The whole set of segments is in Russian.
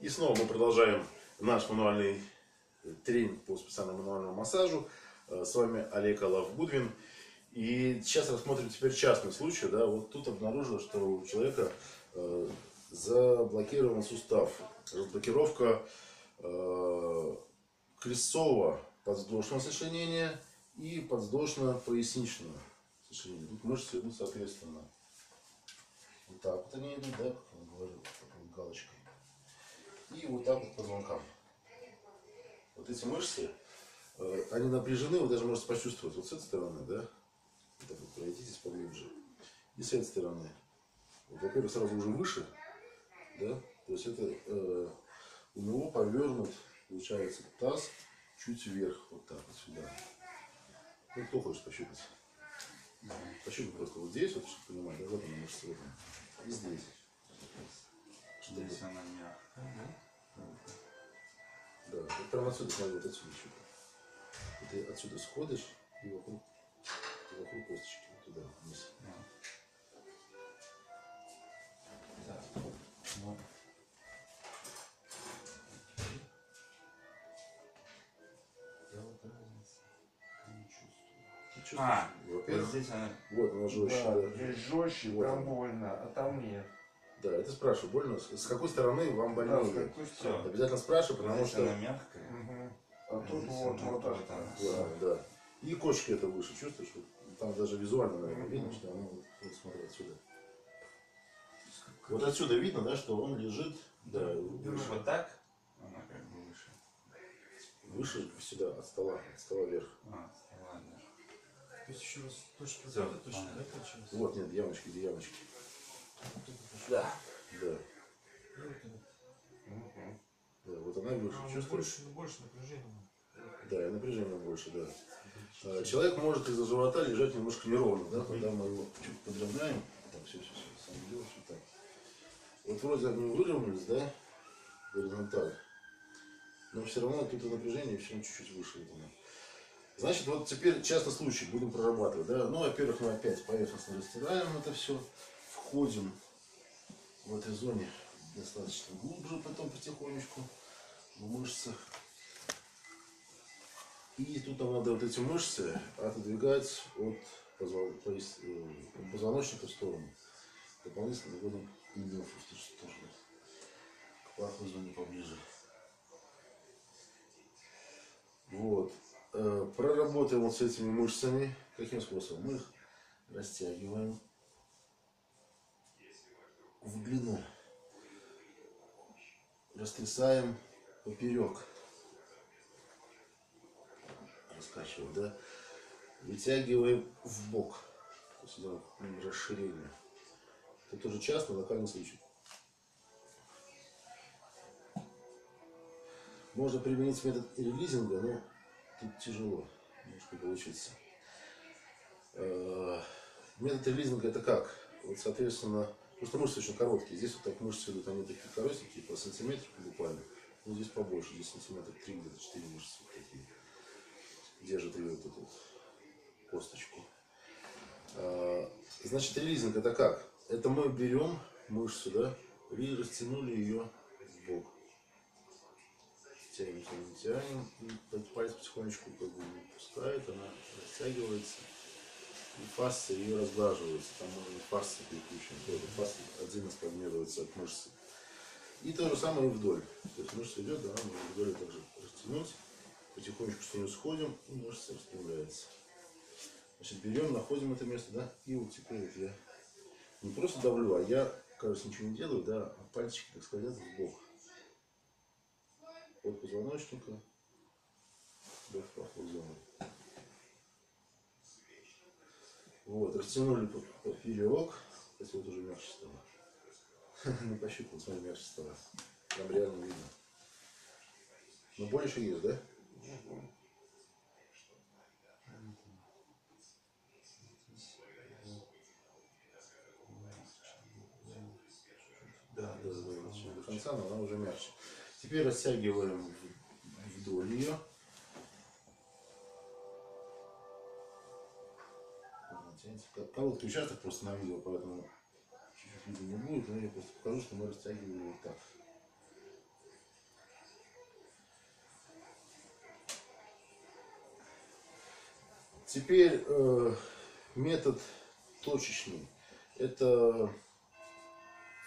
И снова мы продолжаем наш мануальный тренинг по специальному мануальному массажу. Э, С вами Олег Алав Гудвин. И сейчас рассмотрим теперь частный случай. Да, вот тут обнаружилось, что у человека э, заблокирован сустав. Разблокировка э, крестцового подвздошного сочленения и подвздошно-поясничного сочленения. Тут мышцы идут соответственно. Вот так вот они идут, да, как я говорил, такой галочкой. И вот так вот по звонкам. Вот эти мышцы, э, они напряжены, вы даже можете почувствовать вот с этой стороны, да, вот так вот пройдитесь поглубже. И с этой стороны. Вот, во-первых, сразу уже выше, да, то есть это э, у него повернут, получается, таз чуть вверх, вот так вот сюда. Ну, кто хочет пощупать? Пощупай просто вот здесь, вот, чтобы понимать, да, вот она мышца, вот она. И здесь. Здесь она мягкая. Да, вот прямо отсюда, смотри, вот отсюда щупай. И Ты отсюда сходишь и вокруг, и вокруг косточки, вот туда, вниз. Да. Вот? А, вот здесь она... вот она жестче, да, да. здесь жестче, Вот там он. больно, а там нет. Да, это спрашиваю, больно? С какой стороны вам Да, с какой стороны? Обязательно спрашивай, потому Здесь что... она мягкая. А тут Здесь вот, вот вот так. Да, да. И кочки это выше, чувствуешь? Там даже визуально, наверное, Мгм. видно, что она вот, вот смотри отсюда. Вот отсюда видно, да, что он лежит, да, выше, Вот так? Она как бы выше. выше сюда, от стола, от стола вверх. А, ладно. То есть еще раз точки точка, понятно. да, получилось? Вот, нет, ямочки, где ямочки. Да. Да, да, вот она выше, А, чувствуешь? больше, больше напряжения. Да, и напряжение больше, да. А, Человек может из-за живота лежать немножко неровно, да, когда мы его чуть подровняем. Так, все, все, все, сам делаешь вот так. Вот вроде они выровнялись, да, горизонталь. Но все равно тут напряжение все равно чуть-чуть выше. оно. Значит, вот теперь часто случай будем прорабатывать, да. Ну, во-первых, мы опять поверхностно растираем это все, входим в этой зоне достаточно глубже, потом потихонечку в мышцах. И тут нам надо вот эти мышцы отодвигать от э, позвоночника в сторону. Дополнительно вводим и лимфу в ту сторону. К паху зоне поближе. Вот. Э, Проработаем вот с этими мышцами. Каким способом? Мы их растягиваем в длину. Растрясаем поперек раскачиваем, да, вытягиваем в бок, м, расширение. Это тоже часто, локальный случай. Можно применить метод релизинга, но тут тяжело немножко получится. Э, Метод релизинга это как? Вот, соответственно, что мышцы очень короткие. Здесь вот так мышцы идут, они такие коротенькие, по сантиметру буквально. Ну, здесь побольше, здесь сантиметр 3, где-то 4 мышцы вот такие держит ее вот эту вот косточку. А, Значит, релизинг это как? Это мы берем мышцу, да, и растянули ее в. Тянем, тянем, тянем, и палец потихонечку как бы не она растягивается. И фасция ее разглаживается. Там можно и фасция переключена. Тоже фасция отдельно сформируется от мышцы. И то же самое и вдоль. То есть мышца идет, да, можно вдоль также растянуть потихонечку с нее сходим, и мышца распрямляется. Значит, берем, находим это место, да, и вот теперь вот я не просто давлю, а я, кажется, ничего не делаю, да, а пальчики, так сказать, в бок. От позвоночника до пахлой зоны. Вот, растянули по- поперек. Кстати, вот уже мягче стало. Ну, пощупал, смотри, мягче стало. Прям реально видно. Но боль еще есть, да? Да, да, да, до конца, но она уже мягче. Теперь растягиваем вдоль ее. Знаете, как короткий участок просто на видео, поэтому чуть-чуть видно не будет, но я просто покажу, что мы растягивали вот так. Теперь э, метод точечный. Это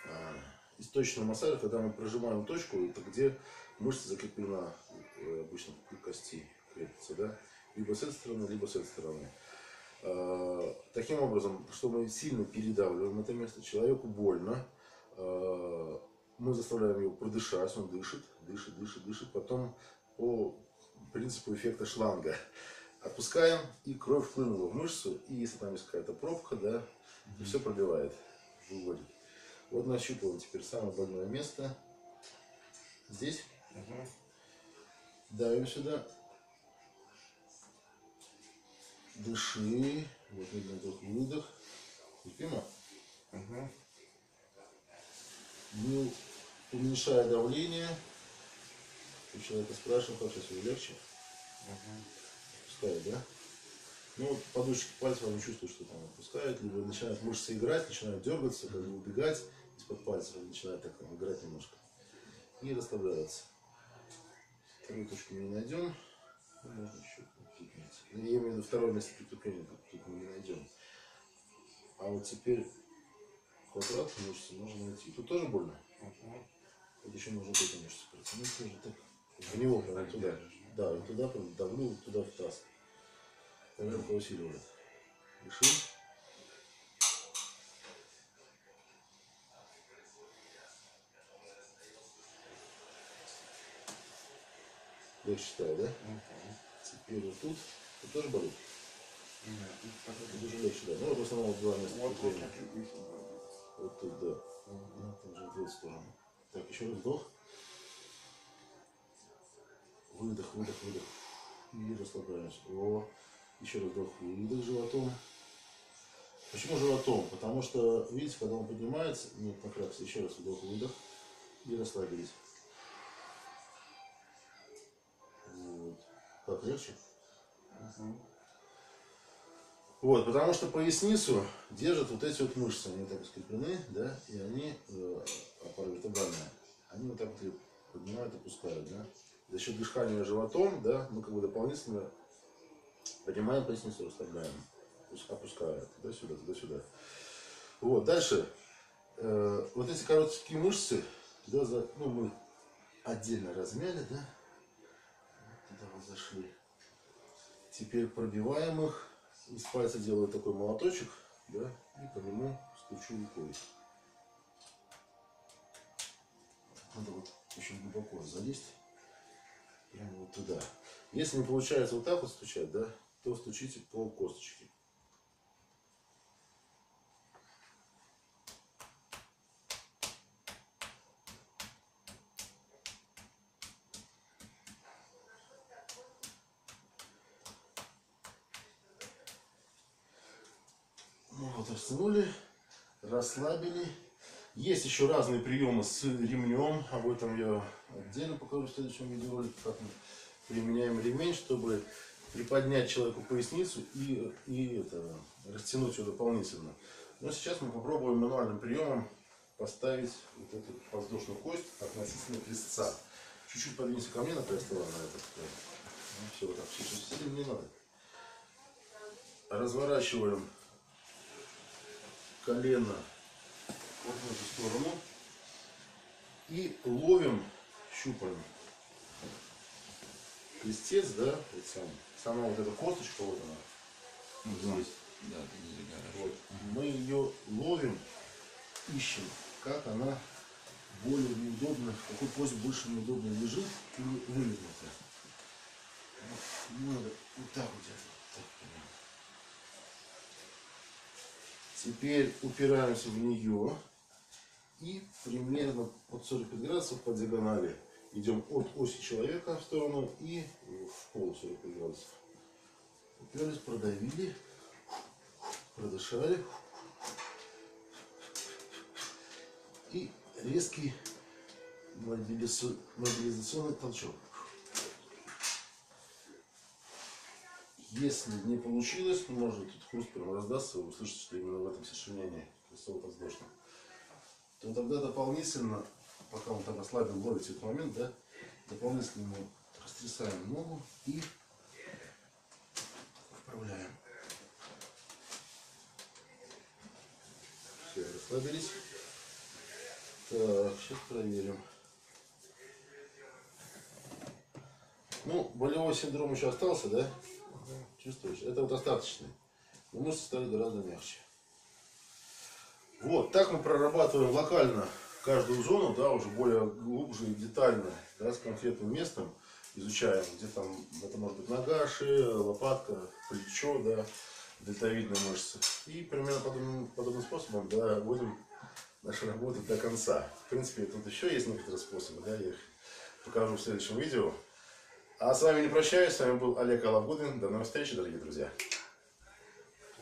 э, из точного когда мы прожимаем точку, это где мышца закреплена э, обычно кости, крепится, да? Либо с этой стороны, либо с этой стороны. Э, таким образом, что мы сильно передавливаем это место, человеку больно, э, мы заставляем его продышать, он дышит, дышит, дышит, дышит, потом по принципу эффекта шланга отпускаем, и кровь хлынула в мышцу, и если там есть какая-то пробка, да, то все пробивает, выводит. Вот нащупываем теперь самое больное место. Здесь. Давим сюда. Дыши. Вот видно вдох, выдох. Терпимо. Не уменьшая давление. У человека спрашиваем, как сейчас его легче. Мгм. Пускает, да? Ну вот подушечки пальцев они чувствуют, что там отпускают, либо начинают мышцы играть, начинают дергаться, как бы убегать из-под пальцев, они начинают так там, играть немножко. И расслабляются. Вторую точку мы не найдем. Ну, можно еще прикрепить. Я имею в виду второе место прикрепления, тут- тут мы не найдем. А вот теперь квадрат мышцы можно найти. Тут тоже больно. Вот еще нужно эту мышцу протянуть тоже так. В него прям туда. Да, и туда прям давлю, вот туда в таз. Поверху усиливает. Дышим. Легче стало, да? Мгм. Теперь вот тут. Тут тоже болит. Нет, тут уже легче, да. Ну, вот в основном два места Вот, вот, вот, тут, да. Ну, там же в эту сторону. Так, еще раз вдох. Выдох, выдох, выдох. И расслабляемся. О, еще раз вдох, выдох животом. Почему животом? Потому что, видите, когда он поднимается, нет, напрягся. Еще раз вдох, выдох. И расслабились. Как легче? Мгм. Вот, потому что поясницу держат вот эти вот мышцы, они вот так скреплены, да, и они, э, апаровертебральные, они вот так вот поднимают, опускают, да. За счет дыхания животом, да, мы как бы дополнительно поднимаем поясницу, расслабляем, пус- опуская туда-сюда, туда-сюда. Вот, дальше, э, вот эти короткие мышцы, да, за, ну, мы отдельно размяли, да, зашли. Теперь пробиваем их. Из пальца делаю такой молоточек, да, и по нему стучу рукой. Надо вот очень глубоко залезть. Прямо вот туда. Если не получается вот так вот стучать, да, то стучите по косточке. Ну вот, растянули, расслабили. Есть еще разные приемы с ремнем. Об этом я отдельно покажу в следующем видеоролике, как мы применяем ремень, чтобы приподнять человеку поясницу и, и это, растянуть ее дополнительно. Но сейчас мы попробуем мануальным приемом поставить вот эту воздушную кость относительно крестца. Чуть-чуть подвинься ко мне на стола на. Ну, все, вот так, все, все, не надо. Разворачиваем колено вот в эту сторону и ловим щупаем крестец, да, вот сам, сама вот эта косточка, вот она, Ну, здесь. Да, вот, мы ее ловим, ищем, как она более неудобно, в какой позе больше неудобно лежит или вывернута. Вот, надо вот так вот делать. Так, примерно. Теперь упираемся в нее и примерно под 45 градусов по диагонали идем от оси человека в сторону и в пол 45 градусов. Уперлись, продавили, продышали. И резкий мобилиза- мобилизационный толчок. Если не получилось, может тут хруст прям раздастся, вы услышите, что именно в этом сочинении крестцово-подвздошном, то тогда дополнительно, пока он там ослабил, ловите этот момент, да, дополнительно мы растрясаем ногу и Поправляем. Все, расслабились. Так, сейчас проверим. Ну, болевой синдром еще остался, да? Чувствуешь? Это вот остаточный. Но мышцы стали гораздо мягче. Вот, так мы прорабатываем локально каждую зону, да, уже более глубже и детально, да, с конкретным местом изучаем, где там, это может быть нога, шея, лопатка, плечо, да, дельтовидные мышцы. И примерно подобным, подобным способом, да, будем нашу работу до конца. В принципе, тут еще есть некоторые способы, да, я их покажу в следующем видео. А с вами не прощаюсь, с вами был Олег Алавгудин. До новых встреч, дорогие друзья.